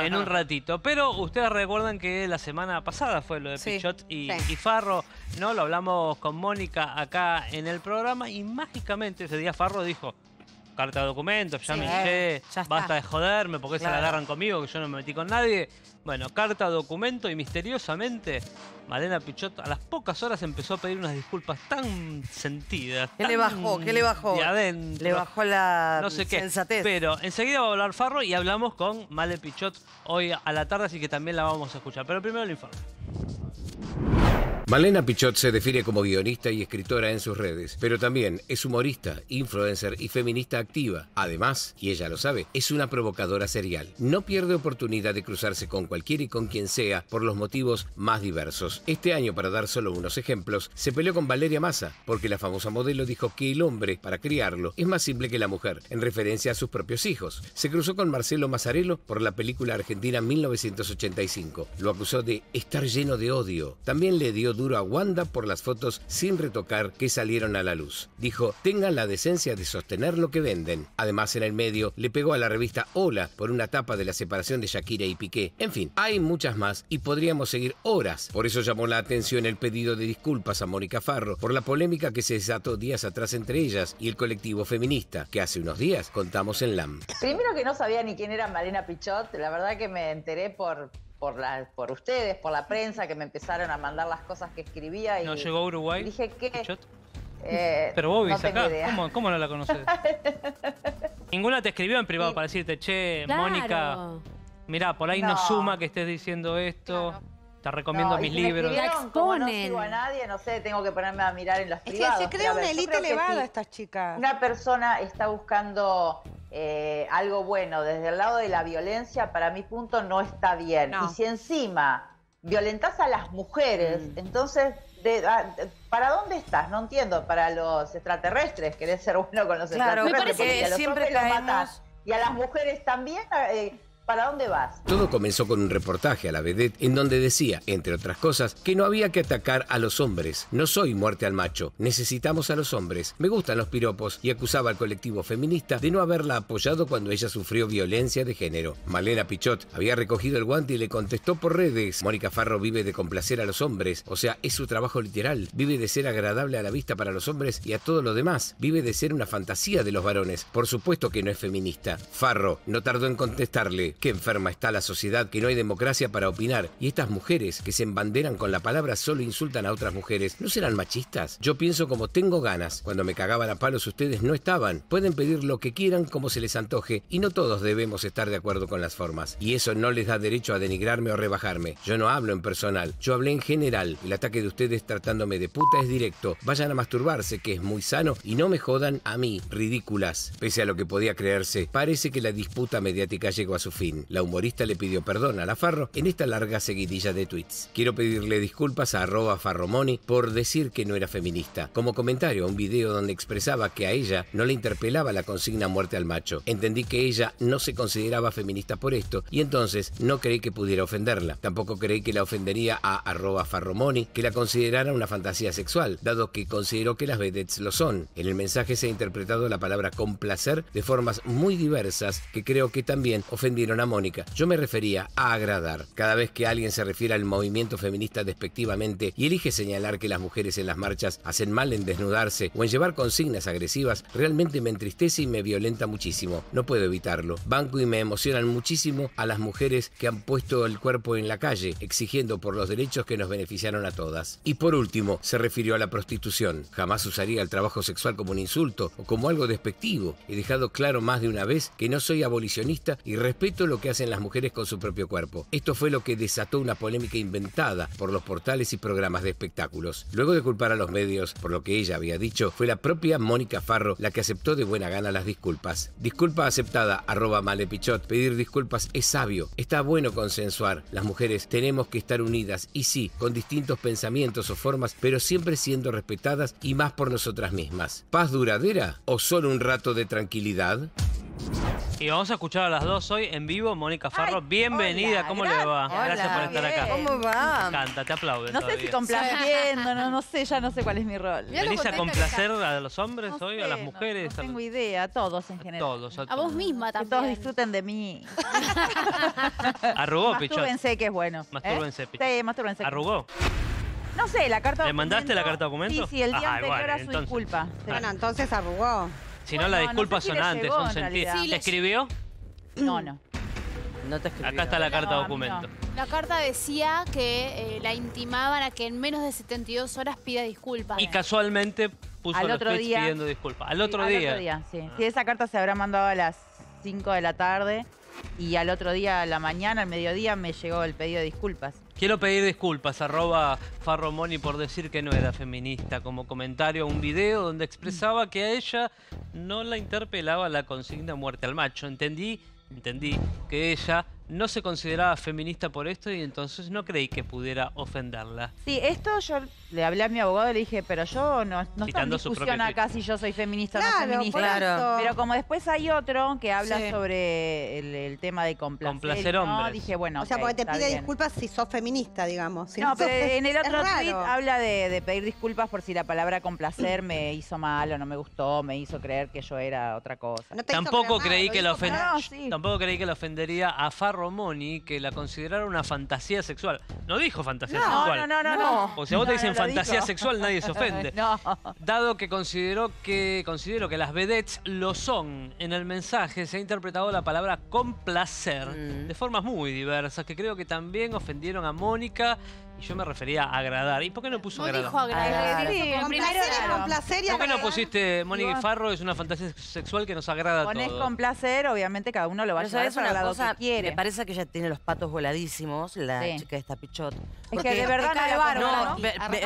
en un ratito. Pero ustedes recuerdan que la semana pasada fue lo de Sí, Pichot y, sí. y Farro, ¿no? Lo hablamos con Mónica acá en el programa y mágicamente ese día Farro dijo, carta de documentos, ya Sí, me eh, ya basta de joderme, porque se la Claro. agarran conmigo, que yo no me metí con nadie. Bueno, carta, documento y misteriosamente Malena Pichot a las pocas horas empezó a pedir unas disculpas tan sentidas. ¿Qué le bajó? ¿Qué le bajó? De adentro. Le bajó la no sé qué. sensatez. Pero enseguida va a hablar Farro y hablamos con Male Pichot hoy a la tarde, así que también la vamos a escuchar. Pero primero el informe. Malena Pichot se define como guionista y escritora en sus redes, pero también es humorista, influencer y feminista activa. Además, y ella lo sabe, es una provocadora serial. No pierde oportunidad de cruzarse con cualquiera y con quien sea por los motivos más diversos. Este año, para dar solo unos ejemplos, se peleó con Valeria Massa, porque la famosa modelo dijo que el hombre, para criarlo, es más simple que la mujer, en referencia a sus propios hijos. Se cruzó con Marcelo Mazzarello por la película argentina 1985. Lo acusó de estar lleno de odio. También le dio duro a Wanda por las fotos sin retocar que salieron a la luz. Dijo, tengan la decencia de sostener lo que venden. Además, en el medio, le pegó a la revista Hola por una tapa de la separación de Shakira y Piqué. En fin, hay muchas más y podríamos seguir horas. Por eso llamó la atención el pedido de disculpas a Mónica Farro por la polémica que se desató días atrás entre ellas y el colectivo feminista, que hace unos días contamos en LAM. Primero que no sabía ni quién era Malena Pichot, la verdad que me enteré por, por, la, por ustedes, por la prensa, que me empezaron a mandar las cosas que escribía y ¿No llegó a Uruguay? dije que... Eh, Pero vos no vivís tengo acá. idea. ¿Cómo, cómo no la conoces? Ninguna te escribió en privado Y- para decirte, che, Claro. Mónica, mirá, por ahí no. No. suma que estés diciendo esto. Claro. Te recomiendo No, y mis si me libros. escribieron, como no sigo a nadie, no sé, tengo que ponerme a mirar en los Es que privados. se Pero crea una élite que elevada si estas chicas. Una persona está buscando eh, algo bueno desde el lado de la violencia, para mi punto no está bien. No. Y si encima violentás a las mujeres, Mm. entonces, de- de- ¿para dónde estás? No entiendo. Para los extraterrestres, querés ser bueno con los Claro, me extraterrestres. parece porque que a los siempre hombres los caemos- matás. Y a las mujeres también, eh, ¿para dónde vas? Todo comenzó con un reportaje a la vedette en donde decía, entre otras cosas, que no había que atacar a los hombres. No soy muerte al macho, necesitamos a los hombres. Me gustan los piropos y acusaba al colectivo feminista de no haberla apoyado cuando ella sufrió violencia de género. Malena Pichot había recogido el guante y le contestó por redes. Mónica Farro vive de complacer a los hombres, o sea, es su trabajo literal. Vive de ser agradable a la vista para los hombres y a todo lo demás. Vive de ser una fantasía de los varones. Por supuesto que no es feminista. Farro no tardó en contestarle. Qué enferma está la sociedad, que no hay democracia para opinar. Y estas mujeres que se embanderan con la palabra solo insultan a otras mujeres, ¿no serán machistas? Yo pienso como tengo ganas. Cuando me cagaban a palos ustedes no estaban. Pueden pedir lo que quieran como se les antoje y no todos debemos estar de acuerdo con las formas. Y eso no les da derecho a denigrarme o rebajarme. Yo no hablo en personal, yo hablé en general. El ataque de ustedes tratándome de puta es directo. Vayan a masturbarse, que es muy sano, y no me jodan a mí, ridículas. Pese a lo que podía creerse, parece que la disputa mediática llegó a su fin. La humorista le pidió perdón a la Farro en esta larga seguidilla de tweets. Quiero pedirle disculpas a arroba Farromoni por decir que no era feminista. Como comentario a un video donde expresaba que a ella no le interpelaba la consigna muerte al macho. Entendí que ella no se consideraba feminista por esto y entonces no creí que pudiera ofenderla. Tampoco creí que la ofendería a arroba Farromoni que la considerara una fantasía sexual, dado que consideró que las vedettes lo son. En el mensaje se ha interpretado la palabra complacer de formas muy diversas que creo que también ofendieron a Mónica. Yo me refería a agradar. Cada vez que alguien se refiere al movimiento feminista despectivamente y elige señalar que las mujeres en las marchas hacen mal en desnudarse o en llevar consignas agresivas, realmente me entristece y me violenta muchísimo. No puedo evitarlo. Banco y me emocionan muchísimo a las mujeres que han puesto el cuerpo en la calle, exigiendo por los derechos que nos beneficiaron a todas. Y por último, se refirió a la prostitución. Jamás usaría el trabajo sexual como un insulto o como algo despectivo. He dejado claro más de una vez que no soy abolicionista y respeto lo que hacen las mujeres con su propio cuerpo. Esto fue lo que desató una polémica inventada por los portales y programas de espectáculos. Luego de culpar a los medios por lo que ella había dicho, fue la propia Mónica Farro la que aceptó de buena gana las disculpas. Disculpa aceptada, arroba malepichot. Pedir disculpas es sabio. Está bueno consensuar. Las mujeres tenemos que estar unidas y sí, con distintos pensamientos o formas, pero siempre siendo respetadas y más por nosotras mismas. ¿Paz duradera o solo un rato de tranquilidad? Y vamos a escuchar a las dos hoy en vivo. Mónica Farro, Ay, bienvenida. hola, ¿Cómo le va? gracias. Gracias por estar acá. ¿Cómo va? Me encanta, te aplauden No sé si complaciendo, no, no sé, ya no sé cuál es mi rol. ¿Venís a que complacer a los hombres No hoy, sé, a las mujeres? No, a tengo los- idea, a todos en a general. todos, a A vos todos. misma Que también. todos disfruten de mí. Arrugó, Pichot. Mastúrbense, que es bueno. ¿eh? Mastúrbense, Pichot. Sí, mastúrbense. Arrugó. No sé, la carta ¿Le mandaste la documento- carta documento? Sí, sí, el día Ah, anterior bueno, a su entonces. disculpa. Sí. Bueno, entonces arrugó. Si no, las no disculpas sé si son antes, son en sentidas. Sí, ¿Te le- escribió? No, no. No te escribí. Acá está la carta No, documento. La carta decía que eh, la intimaban a que en menos de 72 horas pida disculpas. Y casualmente puso Al los otro tweets día- pidiendo disculpas. Al Sí, otro al día. otro día, sí. Ah. Sí, esa carta se habrá mandado a las 5 de la tarde y al otro día, a la mañana, al mediodía, me llegó el pedido de disculpas. Quiero pedir disculpas, arroba Farromoni, por decir que no era feminista, como comentario a un video donde expresaba que a ella no la interpelaba la consigna muerte al macho. Entendí, entendí que ella no se consideraba feminista por esto y entonces no creí que pudiera ofenderla. Sí, esto yo le hablé a mi abogado y le dije, pero yo no, no está en discusión acá si yo soy feminista o no feminista. Pero como después hay otro que habla Sí. sobre el, el tema de complacer, Complacer ¿no? dije, bueno, o sea, porque te pide bien. disculpas si sos feminista, digamos. Si No, pero fe- en el otro tweet habla de, de pedir disculpas por si la palabra complacer me hizo mal o no me gustó, me hizo creer que yo era otra cosa. No Tampoco creí que lo la hizo ofen- creer. No, sí. Tampoco creí que la ofendería a Farromoni que la considerara una fantasía sexual. No dijo fantasía No, sexual. no, no, no, no. O sea, vos te dicen no lo fantasía sexual, nadie se ofende. No. Dado que considero que considero que las vedettes lo son, en el mensaje se ha interpretado la palabra complacer Mm. de formas muy diversas que creo que también ofendieron a Mónica y yo me refería a agradar. ¿Y por qué no puso No agradar? dijo agradar. Sí, Con primero placer con placer y ¿Por qué no pusiste Mónica y. Farro es una fantasía sexual que nos agrada a Ponés todos? complacer, obviamente cada uno lo va a llevar para lado cosa, que quiere. me parece que ella tiene los patos voladísimos, la Sí. chica de esta pichot. Es que de verdad no la bárbaro.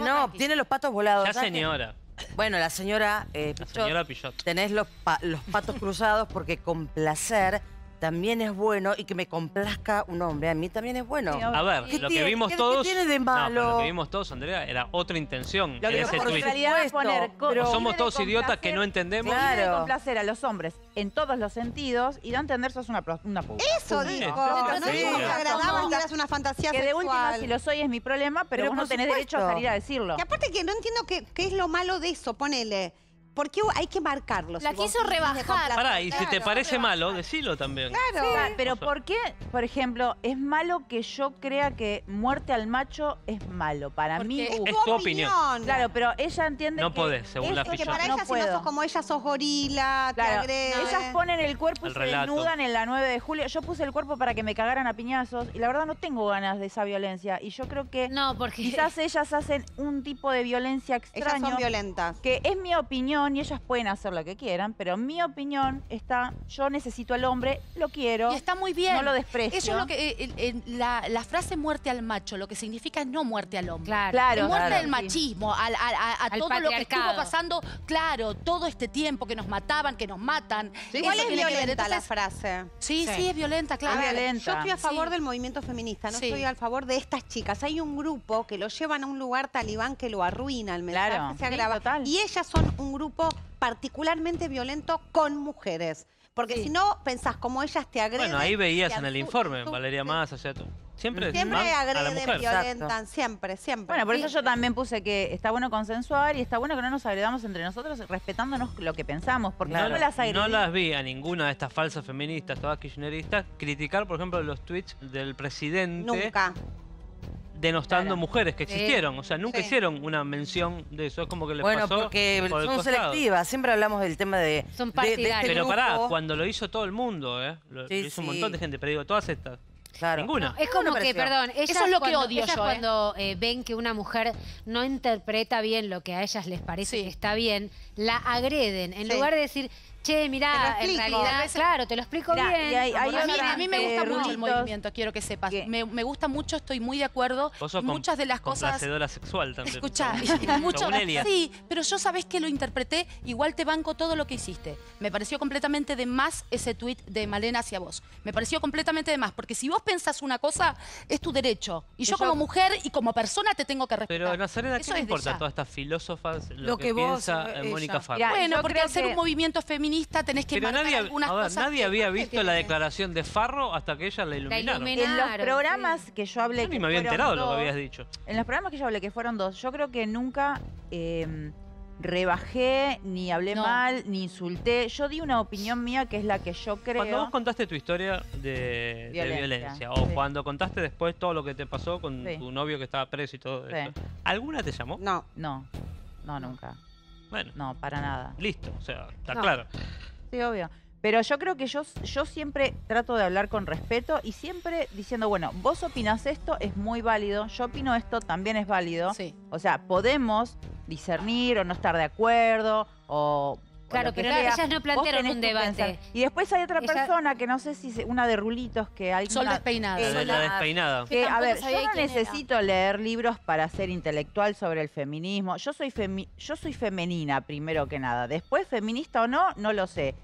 No, ¿no? tiene los patos volados. Ya ¿sabes qué? señora, Bueno, la señora eh, la Pichot, señora Pillot. tenés los, pa- los patos cruzados porque complacer también es bueno y que me complazca un hombre, a mí también es bueno. Sí, A ver, ¿Qué lo que vimos qué- qué todos. tiene de No, lo que vimos todos, Andrea, era otra intención Lo en ese tweet. poner pero- O somos todos idiotas que no entendemos. Claro. complacer a los hombres en todos los sentidos y no entender sos una, una puta. Eso Sí, dijo. sí, No sí. que Sí. agradabas ni eras una fantasía Que de última, si lo soy es mi problema, pero, Pero vos no tenés derecho a salir a decirlo. Y aparte que no entiendo qué, qué es lo malo de eso, ponele. ¿Por qué hay que marcarlo? La Si quiso rebajar. Pará, y si te parece malo, decilo también. Claro. Claro, pero ¿por qué, por ejemplo, es malo que yo crea que muerte al macho es malo? Para Porque mí, es uh, Es tu opinión. Claro, pero ella entiende No que podés, según la eso Porque para no ella, si puedo. no sos como ella, sos gorila, te Claro, agrede. ellas ponen el cuerpo y El se desnudan en la 9 de julio. Yo puse el cuerpo para que me cagaran a piñazos y la verdad no tengo ganas de esa violencia. Y yo creo que No, porque quizás ellas hacen un tipo de violencia Ellas extraño. son violentas. que es mi opinión y ellas pueden hacer lo que quieran, pero mi opinión está, yo necesito al hombre, lo quiero, Y está muy bien. no lo desprecio. Eso es lo que eh, la, la frase muerte al macho, lo que significa es no muerte al hombre. Claro. Claro, Es muerte claro, del sí. machismo, al- al- a, a Al todo lo que estuvo pasando, claro, todo este tiempo que nos mataban, que nos matan. Igual Eso es violenta la frase. Sí, sí, Sí. es violenta, claro. Violenta. Yo estoy a favor Sí. del movimiento feminista, no Sí. estoy a favor de estas chicas. Hay un grupo que lo llevan a un lugar talibán que lo arruina, el mensaje Claro, se sí, agrava. total. y ellas son un grupo particularmente violento con mujeres. Porque Sí. si no pensás como ellas te agreden. Bueno, ahí veías en el informe, Valeria. Más, o sea, tú- siempre, Siempre van a la agreden, mujer. violentan, siempre, siempre. Bueno, por eso yo también puse que está bueno consensuar y está bueno que no nos agredamos entre nosotros respetándonos lo que pensamos, porque No, las agredí. no las vi a ninguna de estas falsas feministas, todas kirchneristas, criticar, por ejemplo, los tweets del presidente Nunca. Denostando Claro. mujeres que Sí. existieron. O sea, nunca Sí. hicieron una mención de eso. Es como que les Bueno, pasó porque por son selectivas. Siempre hablamos del tema de. Son de- de este. Pero grupo. pará, cuando lo hizo todo el mundo, ¿eh? Lo, Sí, lo hizo un montón de gente, pero digo, todas estas. Claro. Ninguna. Es como que, perdón, ellas Eso es lo que cuando, odio ellas yo, ¿eh? cuando eh, ven que una mujer no interpreta bien lo que a ellas les parece Sí. que está bien, la agreden. En Sí. lugar de decir, che, mirá, en realidad, claro, te lo explico Mirá, bien. y hay- hay a, mí, otra- a mí me gusta mucho el movimiento, quiero que sepas. Me, me gusta mucho, estoy muy de acuerdo. Vos sos Muchas de las cosas... sexual también. Escucha, Según- mucho, sí, pero yo sabés que lo interpreté, igual te banco todo lo que hiciste. Me pareció completamente de más ese tuit de Malena hacia vos. Me pareció completamente de más, porque si vos pensás una cosa, es tu derecho. Y yo yo- como mujer y como persona te tengo que respetar. Pero Nazarena, ¿qué Eso le importa a todas estas filósofas lo, Lo que, que vos, piensa eh, eh, Mónica. Farro? Bueno, porque al ser que- un movimiento feminista feminista, tenés que Pero marcar nadie, algunas a ver, cosas. nadie había ¿por qué visto la declaración de Farro hasta que ella la iluminaron. ilumina- En los programas que yo hablé. Yo ni que me había enterado lo que dos, habías dicho. En los programas que yo hablé, que fueron dos, yo creo que nunca eh, rebajé, ni hablé No. mal, ni insulté. Yo di una opinión mía que es la que yo creo. Cuando vos contaste tu historia de de violencia, Violencia, o sí. cuando contaste después todo lo que te pasó con Sí. tu novio que estaba preso y todo Sí. eso, ¿alguna te llamó? No. No, no, nunca. Bueno, No, para nada. listo, o sea, está No. claro. Sí, obvio. Pero yo creo que yo, yo siempre trato de hablar con respeto y siempre diciendo, bueno, vos opinás esto, es muy válido, yo opino esto, también es válido. Sí. O sea, podemos discernir o no estar de acuerdo o... Claro, pero sea. ellas no plantearon un debate. Y después hay otra Ella- persona que no sé si se- una de rulitos que hay Sol despeinada. La la- despeinada. Que que, a ver, yo no era. necesito leer libros para ser intelectual sobre el feminismo. Yo soy femi- yo soy femenina primero que nada. Después feminista o no, no lo sé.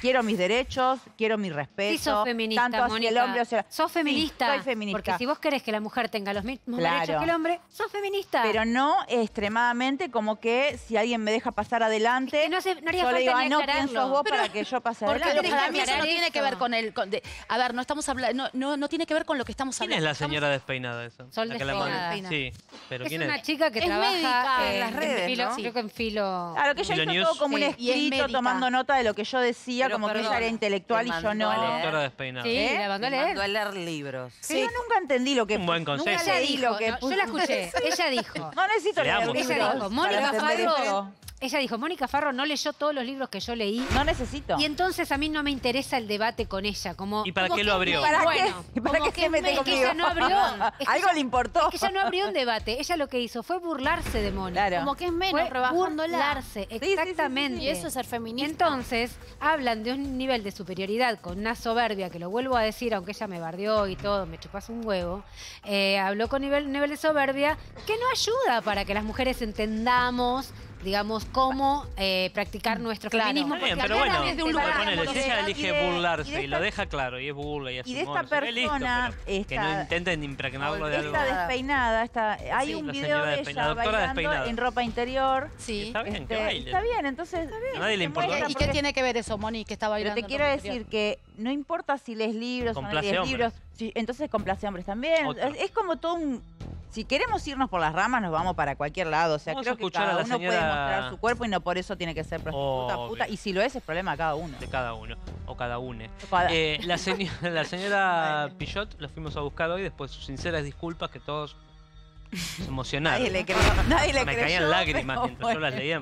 Quiero mis derechos, quiero mi respeto. Sí sos feminista, tanto hacia el hombre, hacia- Sos Sí, feminista. soy feminista. Porque si vos querés que la mujer tenga los mismos Claro. derechos que el hombre, sos feminista. Pero no extremadamente como que si alguien me deja pasar adelante, que no, se, no haría yo le falta digo, ni ay, no, ¿quién sos vos Pero- para que yo pase Porque adelante? para mí eso no tiene que eso. ver con el... con- de- a ver, no estamos hablando... No, no, no tiene que ver con lo que estamos ¿Quién es hablando. la señora despeinada esa? Sol La que la despeinada. mandó. Sí, pero Es ¿quién una chica que Es trabaja médica en las en redes, creo que en filo. Claro, que ella hizo todo como un Sí, escrito tomando nota de lo que yo decía, Pero como que perdón, ella era intelectual te y yo no. La doctora despeinada. Sí, ¿Eh? la mandó a leer. mandó a leer libros. Pero yo nunca entendí lo que Un buen Nunca consejo. Ella leí dijo, lo que no, yo la escuché, ella dijo. No necesito leer Ella libros dijo, para Mónica esto. Ella dijo, Mónica Farro no leyó todos los libros que yo leí. No necesito. Y entonces a mí no me interesa el debate con ella, como ¿Y para Como qué que lo abrió? ¿Para Bueno, qué? ¿Para qué que se mete es que ella no abrió. Es que Algo ella- le importó. Es que ella no abrió un debate, ella lo que hizo fue burlarse de Mónica. Claro. Como que es menos, Fue rebajándola. burlarse, sí, sí, sí, exactamente. Y eso es ser feminista. Entonces, hablan de un nivel de superioridad con una soberbia, que lo vuelvo a decir, aunque ella me bardeó y todo, me chupas un huevo, eh, habló con nivel, nivel de soberbia que no ayuda para que las mujeres entendamos digamos, cómo eh, practicar nuestro Claro. feminismo. Está bien, porque pero bueno, desde un pero lugar ponele, amoroso. si ella Y elige de- burlarse y lo esta- deja claro, y es burla y es y de humor, esta ve listo, persona, pero que no esta- intenten impregnarlo de algo. Esta despeinada, esta, hay Sí, un video de ella doctora bailando despeinada. en ropa interior. Sí. Está bien, Este, que baile. Está bien, entonces. A nadie le importa. ¿Y qué tiene que ver eso, Moni, que está Pero bailando? te quiero decir que no importa si lees libros o no lees libros, sí, entonces complace hombres también. Es como todo un... Si queremos irnos por las ramas, nos vamos para cualquier lado. O sea, Vamos creo que cada uno puede señora- mostrar su cuerpo y no por eso tiene que ser prostituta, puta. Y si lo es, es problema de cada uno. de cada uno, o cada une. Cada- Eh, la, señora, la señora Pillot la fuimos a buscar hoy después de sus sinceras disculpas que todos se emocionaron. Nadie le creyó. Nadie le Me creyó, caían lágrimas mientras yo las leía.